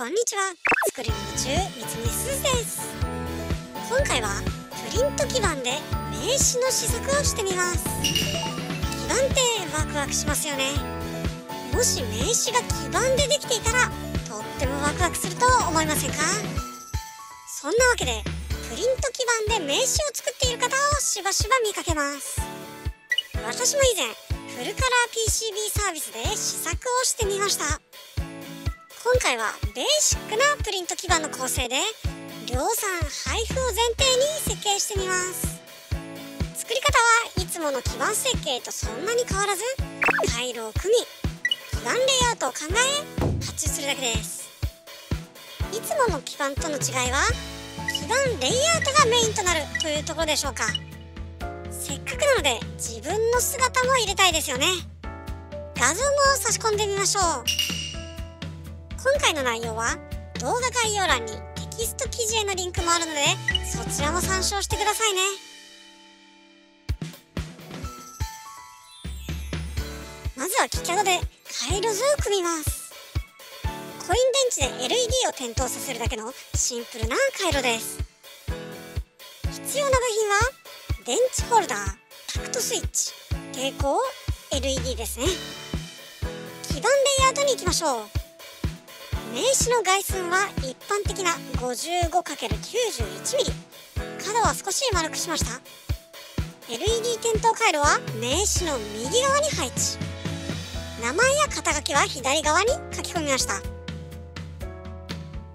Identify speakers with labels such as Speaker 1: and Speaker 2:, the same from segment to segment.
Speaker 1: こんにちは。作りに夢中三つすずです。今回はプリント基板で名刺の試作をしてみます。基板ってワクワクしますよね。もし名刺が基板でできていたらとってもワクワクすると思いませんか？そんなわけでプリント基板で名刺を作っている方をしばしば見かけます。私も以前フルカラー PCB サービスで試作をしてみました。今回はベーシックなプリント基板の構成で量産配布を前提に設計してみます。作り方はいつもの基板設計とそんなに変わらず回路を組み基板レイアウトを考え発注するだけです。いつもの基板との違いは基板レイアウトがメインとなるというところでしょうか。せっかくなので自分の姿も入れたいですよね。画像も差し込んでみましょう。今回の内容は動画概要欄にテキスト記事へのリンクもあるのでそちらも参照してくださいね。まずはキキャドで回路図を組みます。コイン電池で LED を点灯させるだけのシンプルな回路です。必要な部品は電池ホルダータクトスイッチ抵抗 LED ですね。基板レイアウトに行きましょう。名刺の外寸は一般的な 55×91mm 角は少し丸くしました。LED 点灯回路は名刺の右側に配置。名前や肩書きは左側に書き込みました。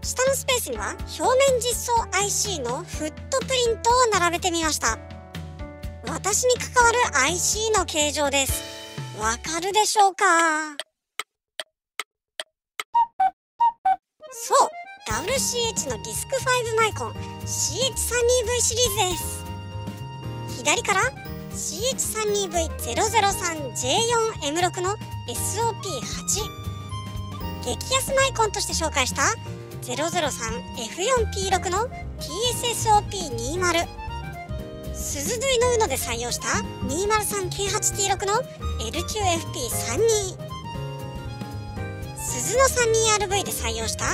Speaker 1: 下のスペースには表面実装 IC のフットプリントを並べてみました。私に関わる IC の形状です。わかるでしょうか？そう WCH のディスク5マイコン CH32V シリーズです。左から CH32V003J4M6 の SOP8 激安マイコンとして紹介した 003F4P6 の TSSOP20 鈴縫いの UNO で採用した 203K8T6 の LQFP32 の 32RV で採用した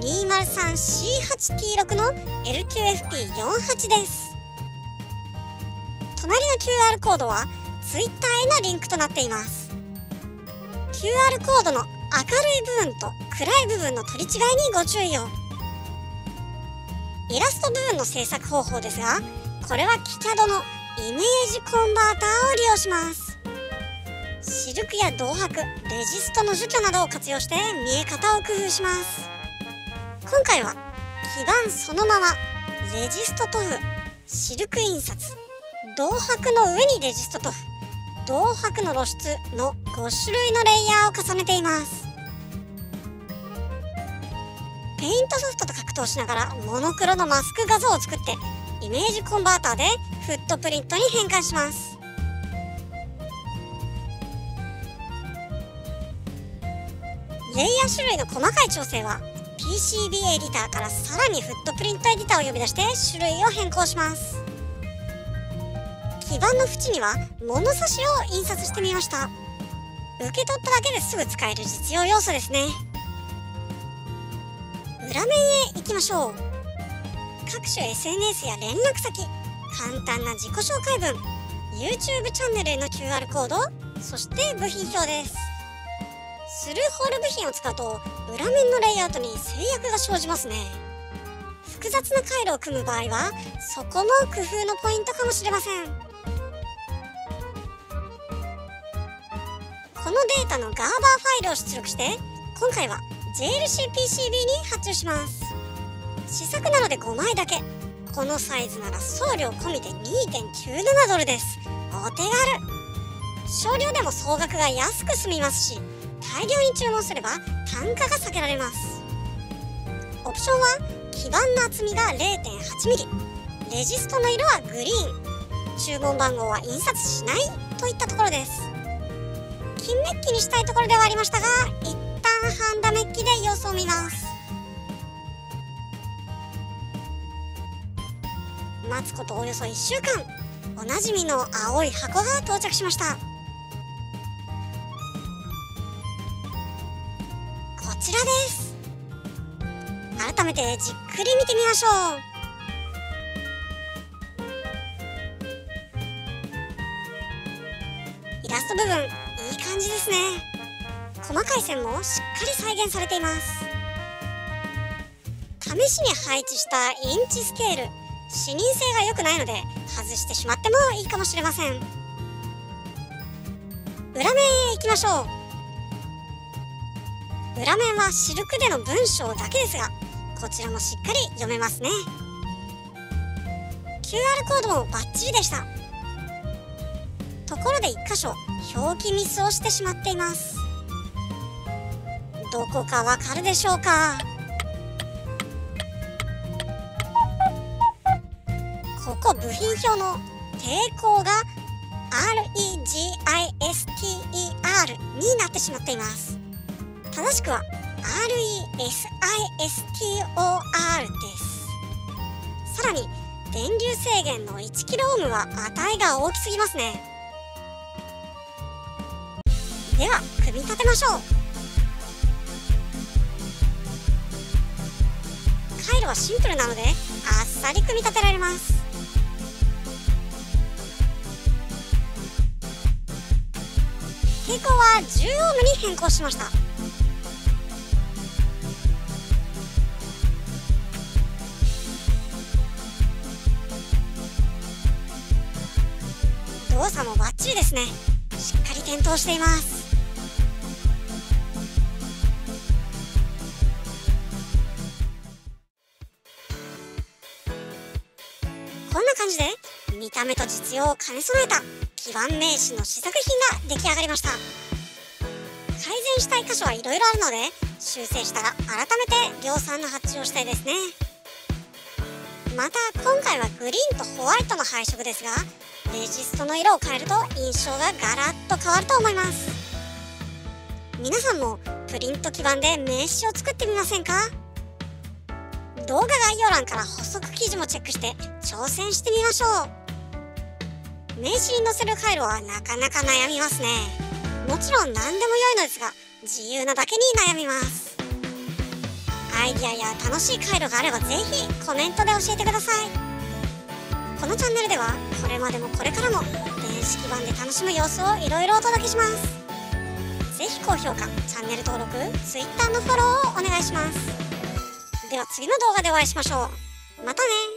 Speaker 1: 203C8T6 の LQFP48 です。隣の QR コードは Twitter へのリンクとなっています。QR コードの明るい部分と暗い部分の取り違いにご注意を。イラスト部分の制作方法ですがこれはキキャドのイメージコンバーターを利用します。シルクや銅箔レジストの除去などを活用して見え方を工夫します。今回は基板そのままレジスト塗布シルク印刷銅箔の上にレジスト塗布銅箔の露出の5種類のレイヤーを重ねています。ペイントソフトと格闘しながらモノクロのマスク画像を作ってイメージコンバーターでフットプリントに変換します。レイヤー種類の細かい調整は PCB エディターからさらにフットプリントエディターを呼び出して種類を変更します。基板の縁には物差しを印刷してみました。受け取っただけですぐ使える実用要素ですね。裏面へ行きましょう。各種 SNS や連絡先簡単な自己紹介文 YouTube チャンネルへの QR コードそして部品表です。スルホール部品を使うと裏面のレイアウトに制約が生じますね。複雑な回路を組む場合はそこも工夫のポイントかもしれません。このデータのガーバーファイルを出力して今回は JLCPCB に発注します。試作なので5枚だけ。このサイズなら送料込みで2.97ドルです。お手軽。少量でも総額が安く済みますし大量に注文すれば単価が下げられます。オプションは基板の厚みが 0.8mm レジストの色はグリーン。注文番号は印刷しないといったところです。金メッキにしたいところではありましたが一旦ハンダメッキで様子を見ます。待つことおよそ1週間。おなじみの青い箱が到着しました。ちらです改めてじっくり見てみましょうイラスト部分いい感じですね細かい線もしっかり再現されています試しに配置したインチスケール視認性が良くないので外してしまってもいいかもしれません裏面へ行きましょう。裏面はシルクでの文章だけですがこちらもしっかり読めますね。QR コードもバッチリでした。ところで1箇所表記ミスをしてしまっています。どこかわかるでしょうか？ここ部品表の抵抗が REGISTER になってしまっています。正しくは RESISTOR です。さらに電流制限の 1kΩ は値が大きすぎますね。では組み立てましょう。回路はシンプルなのであっさり組み立てられます。抵抗は10オームに変更しました。動作もバッチリですね。しっかり点灯しています。こんな感じで見た目と実用を兼ね備えた基盤名詞の試作品が出来上がりました。改善したい箇所はいろいろあるので修正したら改めて量産の発注をしたいですね。また今回はグリーンとホワイトの配色ですがレジストの色を変えると印象がガラッと変わると思います。皆さんもプリント基板で名刺を作ってみませんか？動画概要欄から補足記事もチェックして挑戦してみましょう。名刺に載せる回路はなかなか悩みますね。もちろん何でも良いのですが自由なだけに悩みます。アイディアや楽しい回路があればぜひコメントで教えてください。このチャンネルではこれまでもこれからも電子基板で楽しむ様子をいろいろお届けします。ぜひ高評価チャンネル登録 Twitter のフォローをお願いします。では次の動画でお会いしましょう。またね